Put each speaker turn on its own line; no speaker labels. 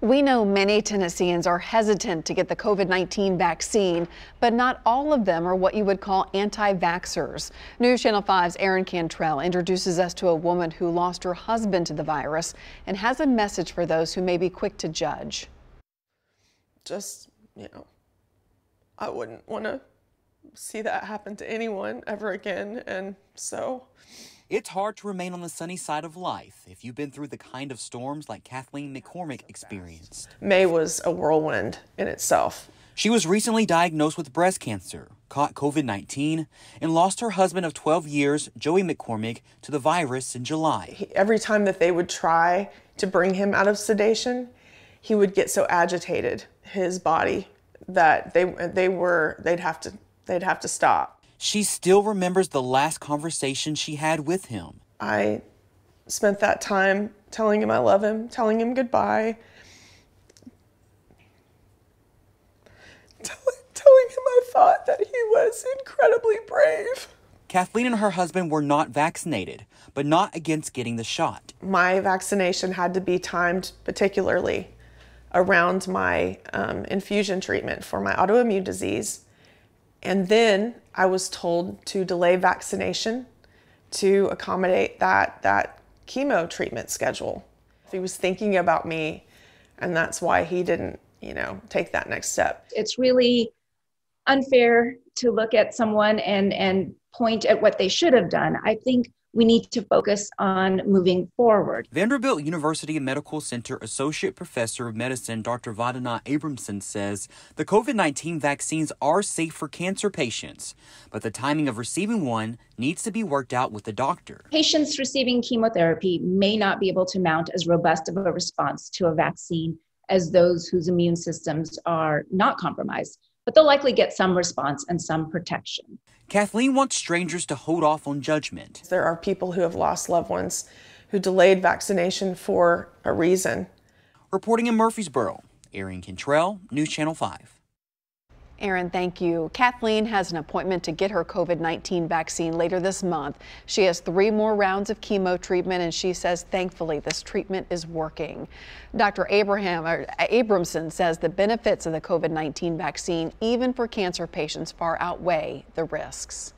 We know many Tennesseans are hesitant to get the COVID 19 vaccine, but not all of them are what you would call anti vaxxers. News Channel 5's Erin Cantrell introduces us to a woman who lost her husband to the virus and has a message for those who may be quick to judge.
Just, you know, I wouldn't want to see that happen to anyone ever again. And so
it's hard to remain on the sunny side of life if you've been through the kind of storms like Kathleen McCormick experienced.
May was a whirlwind in itself.
She was recently diagnosed with breast cancer, caught COVID 19, and lost her husband of 12 years, Joey McCormick, to the virus in July.
Every time that they would try to bring him out of sedation, he would get so agitated, his body, that they, they were, they'd have to, they'd have to stop.
She still remembers the last conversation she had with him.
I spent that time telling him I love him, telling him goodbye, telling him I thought that he was incredibly brave.
Kathleen and her husband were not vaccinated, but not against getting the shot.
My vaccination had to be timed particularly around my um, infusion treatment for my autoimmune disease. And then I was told to delay vaccination to accommodate that, that chemo treatment schedule. He was thinking about me, and that's why he didn't, you know, take that next step.
It's really unfair to look at someone and, and point at what they should have done. I think we need to focus on moving forward.
Vanderbilt University Medical Center Associate Professor of Medicine Dr. Vandana Abramson says the COVID 19 vaccines are safe for cancer patients, but the timing of receiving one needs to be worked out with the doctor.
Patients receiving chemotherapy may not be able to mount as robust of a response to a vaccine as those whose immune systems are not compromised but they'll likely get some response and some protection.
Kathleen wants strangers to hold off on judgment.
There are people who have lost loved ones who delayed vaccination for a reason.
Reporting in Murfreesboro, Erin Cantrell, News Channel 5.
Erin, thank you. Kathleen has an appointment to get her COVID 19 vaccine later this month. She has three more rounds of chemo treatment, and she says, thankfully, this treatment is working. Dr. Abraham Abramson says the benefits of the COVID 19 vaccine, even for cancer patients, far outweigh the risks.